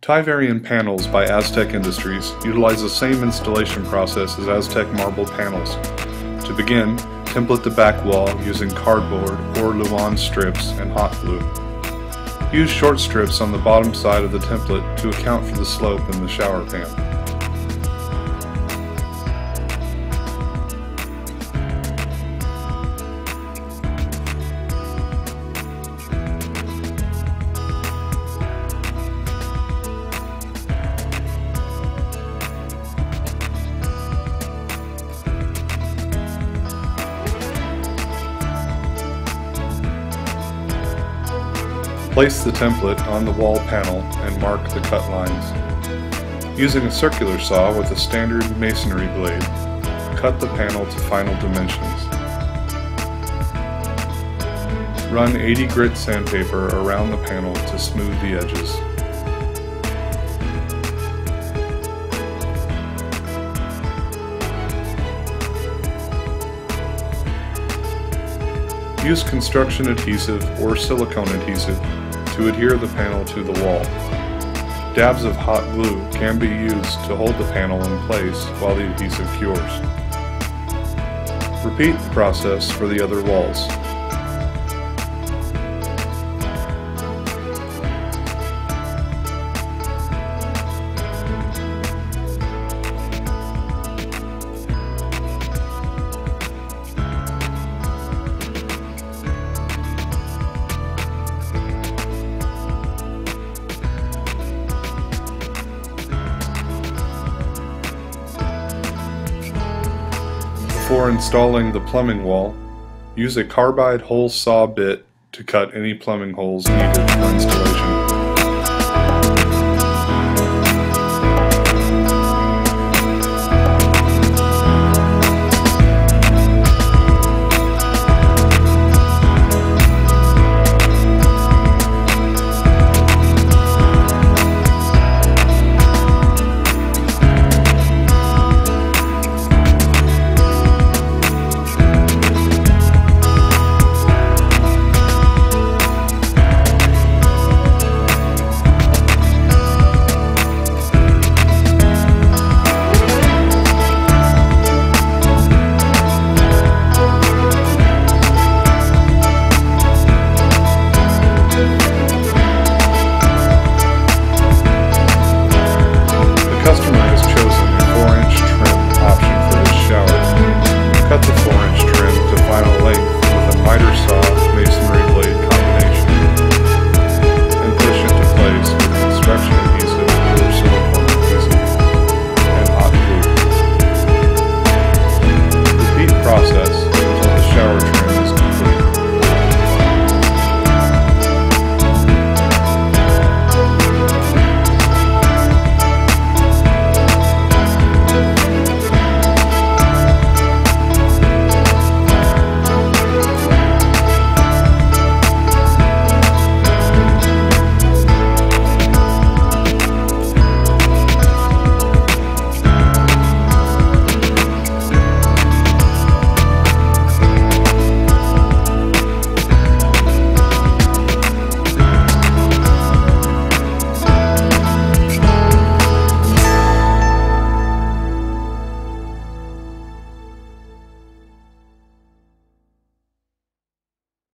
Tyvarian panels by Aztec Industries utilize the same installation process as Aztec marble panels. To begin, template the back wall using cardboard or Luan strips and hot glue. Use short strips on the bottom side of the template to account for the slope in the shower pan. Place the template on the wall panel and mark the cut lines. Using a circular saw with a standard masonry blade, cut the panel to final dimensions. Run 80 grit sandpaper around the panel to smooth the edges. Use construction adhesive or silicone adhesive to adhere the panel to the wall. Dabs of hot glue can be used to hold the panel in place while the adhesive cures. Repeat the process for the other walls. Before installing the plumbing wall, use a carbide hole saw bit to cut any plumbing holes needed for installation.